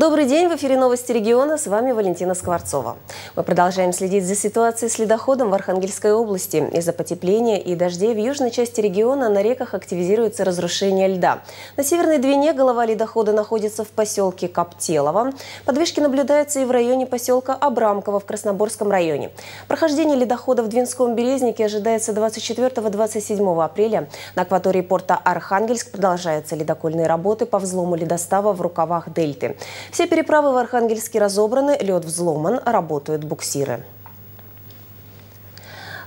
Добрый день, в эфире новости региона, с вами Валентина Скворцова. Мы продолжаем следить за ситуацией с ледоходом в Архангельской области. Из-за потепления и дождей в южной части региона на реках активизируется разрушение льда. На Северной Двине голова ледохода находится в поселке Коптелово. Подвижки наблюдаются и в районе поселка Абрамково в Красноборском районе. Прохождение ледохода в Двинском Березнике ожидается 24-27 апреля. На акватории порта Архангельск продолжаются ледокольные работы по взлому ледостава в рукавах дельты. Все переправы в Архангельске разобраны, лед взломан, работают буксиры.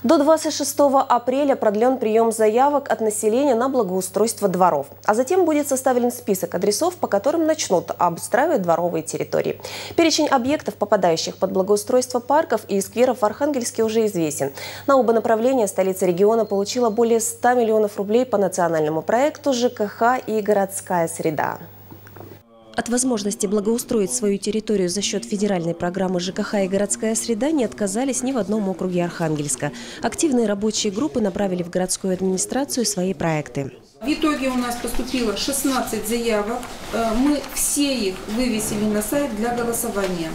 До 26 апреля продлен прием заявок от населения на благоустройство дворов. А затем будет составлен список адресов, по которым начнут обустраивать дворовые территории. Перечень объектов, попадающих под благоустройство парков и скверов в Архангельске уже известен. На оба направления столица региона получила более 100 миллионов рублей по национальному проекту ЖКХ и городская среда. От возможности благоустроить свою территорию за счет федеральной программы ЖКХ и городская среда не отказались ни в одном округе Архангельска. Активные рабочие группы направили в городскую администрацию свои проекты. В итоге у нас поступило 16 заявок. Э, мы все их вывесили на сайт для голосования.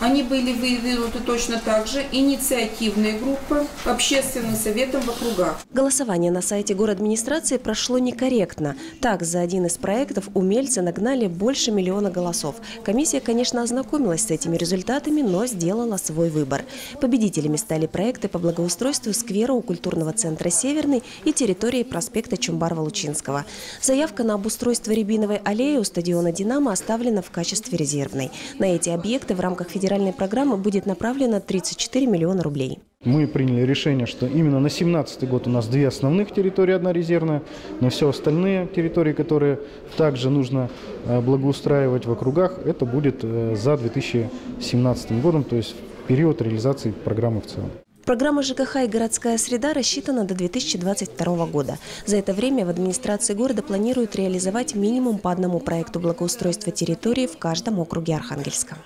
Они были выдвинуты точно так же инициативные группы общественным советом в округах. Голосование на сайте город администрации прошло некорректно. Так, за один из проектов умельцы нагнали больше миллиона голосов. Комиссия, конечно, ознакомилась с этими результатами, но сделала свой выбор. Победителями стали проекты по благоустройству сквера у культурного центра «Северный» и территории проспекта Чумбарова-Лучинского. Заявка на обустройство Рябиновой аллеи у стадиона «Динамо» оставлена в качестве резервной. На эти объекты в рамках федерального федеральной программы будет направлено 34 миллиона рублей. Мы приняли решение, что именно на 2017 год у нас две основных территории, одна резервная, но все остальные территории, которые также нужно э, благоустраивать в округах, это будет э, за 2017 годом, то есть в период реализации программы в целом. Программа ЖКХ и городская среда рассчитана до 2022 года. За это время в администрации города планируют реализовать минимум по одному проекту благоустройства территории в каждом округе Архангельска.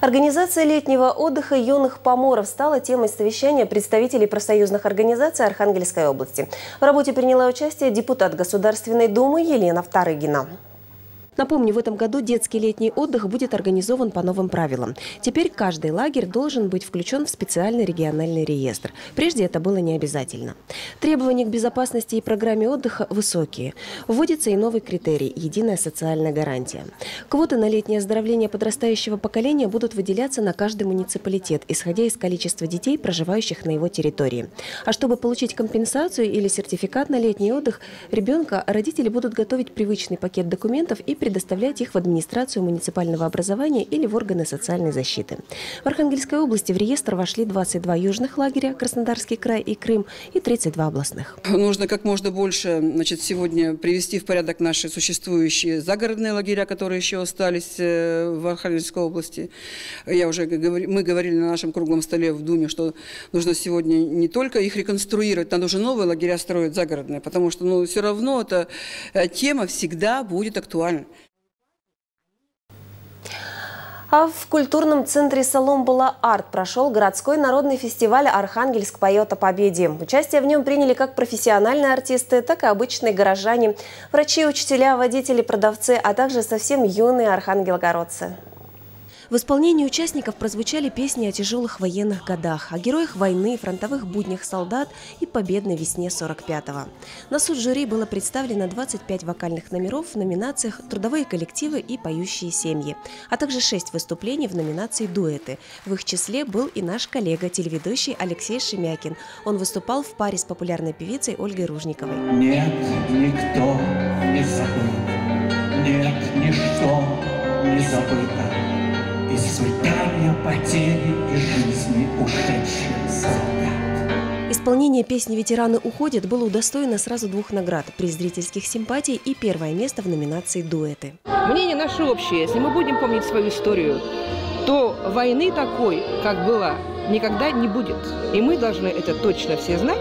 Организация летнего отдыха юных поморов стала темой совещания представителей профсоюзных организаций Архангельской области. В работе приняла участие депутат Государственной Думы Елена Вторыгина. Напомню, в этом году детский летний отдых будет организован по новым правилам. Теперь каждый лагерь должен быть включен в специальный региональный реестр. Прежде это было не обязательно. Требования к безопасности и программе отдыха высокие. Вводится и новый критерий – единая социальная гарантия. Квоты на летнее оздоровление подрастающего поколения будут выделяться на каждый муниципалитет, исходя из количества детей, проживающих на его территории. А чтобы получить компенсацию или сертификат на летний отдых ребенка, родители будут готовить привычный пакет документов и предоставлять их в администрацию муниципального образования или в органы социальной защиты. В Архангельской области в реестр вошли 22 южных лагеря, Краснодарский край и Крым, и 32 областных. Нужно как можно больше значит, сегодня привести в порядок наши существующие загородные лагеря, которые еще остались э, в Архангельской области. Я уже говори, мы говорили на нашем круглом столе в Думе, что нужно сегодня не только их реконструировать, надо уже новые лагеря строить загородные, потому что ну, все равно эта э, тема всегда будет актуальна. А в культурном центре Соломбула Арт прошел городской народный фестиваль «Архангельск поет о победе». Участие в нем приняли как профессиональные артисты, так и обычные горожане, врачи, учителя, водители, продавцы, а также совсем юные архангелогородцы. В исполнении участников прозвучали песни о тяжелых военных годах, о героях войны, фронтовых буднях солдат и победной весне 45-го. На суд жюри было представлено 25 вокальных номеров в номинациях «Трудовые коллективы» и «Поющие семьи», а также 6 выступлений в номинации «Дуэты». В их числе был и наш коллега, телеведущий Алексей Шемякин. Он выступал в паре с популярной певицей Ольгой Ружниковой. Нет, никто не забыл, нет, ничто не забыто. Испытания, потери и жизни ушедших солдат. Исполнение песни «Ветераны уходят» было удостоено сразу двух наград – приз зрительских симпатий и первое место в номинации «Дуэты». Мнение наше общее. Если мы будем помнить свою историю, то войны такой, как была, никогда не будет. И мы должны это точно все знать.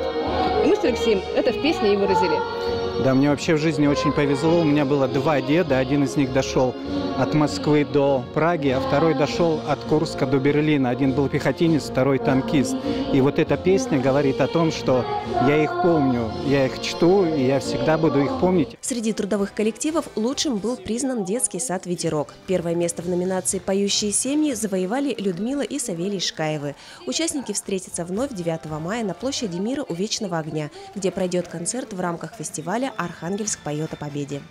И мы с Алексеем это в песне и выразили. Да, мне вообще в жизни очень повезло. У меня было два деда. Один из них дошел от Москвы до Праги, а второй дошел от Курска до Берлина. Один был пехотинец, второй танкист. И вот эта песня говорит о том, что я их помню, я их чту, и я всегда буду их помнить. Среди трудовых коллективов лучшим был признан детский сад «Ветерок». Первое место в номинации «Поющие семьи» завоевали Людмила и Савелий Шкаевы. Участники встретятся вновь 9 мая на площади мира у Вечного огня, где пройдет концерт в рамках фестиваля «Архангельск поет о победе».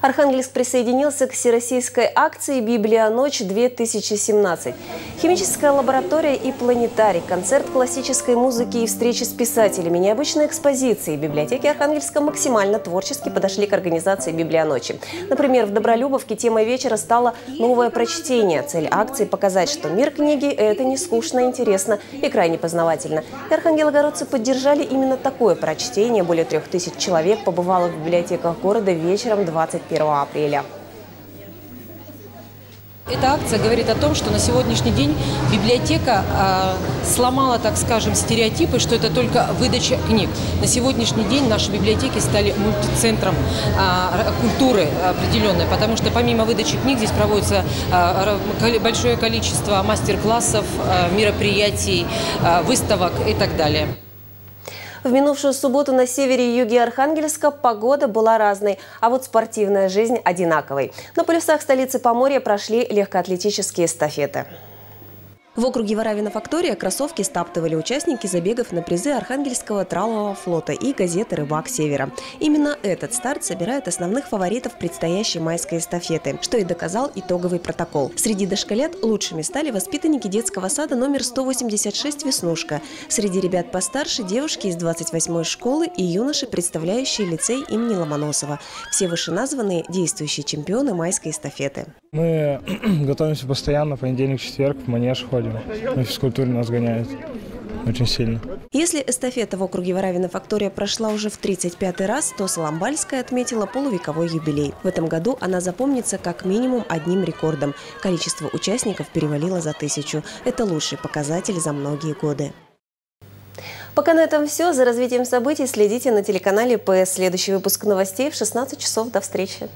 Архангельск присоединился к всероссийской акции «Библия. Ночь-2017». Химическая лаборатория и планетарий, концерт классической музыки и встречи с писателями, необычные экспозиции. Библиотеки Архангельска максимально творчески подошли к организации «Библия. Ночи». Например, в Добролюбовке темой вечера стало новое прочтение. Цель акции – показать, что мир книги – это не скучно, интересно и крайне познавательно. И архангелогородцы поддержали именно такое прочтение. Более трех тысяч человек побывало в библиотеках города вечером 20 1 апреля. Эта акция говорит о том, что на сегодняшний день библиотека э, сломала, так скажем, стереотипы, что это только выдача книг. На сегодняшний день наши библиотеки стали мультицентром э, культуры определенной, потому что помимо выдачи книг здесь проводится э, большое количество мастер-классов, э, мероприятий, э, выставок и так далее. В минувшую субботу на севере и юге Архангельска погода была разной, а вот спортивная жизнь одинаковой. На полюсах столицы Поморья прошли легкоатлетические эстафеты. В округе Варавина-Фактория кроссовки стаптывали участники забегов на призы Архангельского тралового флота и газеты «Рыбак Севера». Именно этот старт собирает основных фаворитов предстоящей майской эстафеты, что и доказал итоговый протокол. Среди дошколят лучшими стали воспитанники детского сада номер 186 «Веснушка». Среди ребят постарше – девушки из 28-й школы и юноши, представляющие лицей имени Ломоносова. Все вышеназванные – действующие чемпионы майской эстафеты. Мы готовимся постоянно, понедельник-четверг в манеж ходим. На физкультуре нас гоняют очень сильно. Если эстафета в округе Варавина Фактория прошла уже в 35-й раз, то Соломбальская отметила полувековой юбилей. В этом году она запомнится как минимум одним рекордом. Количество участников перевалило за тысячу. Это лучший показатель за многие годы. Пока на этом все. За развитием событий следите на телеканале ПС. Следующий выпуск новостей в 16 часов. До встречи.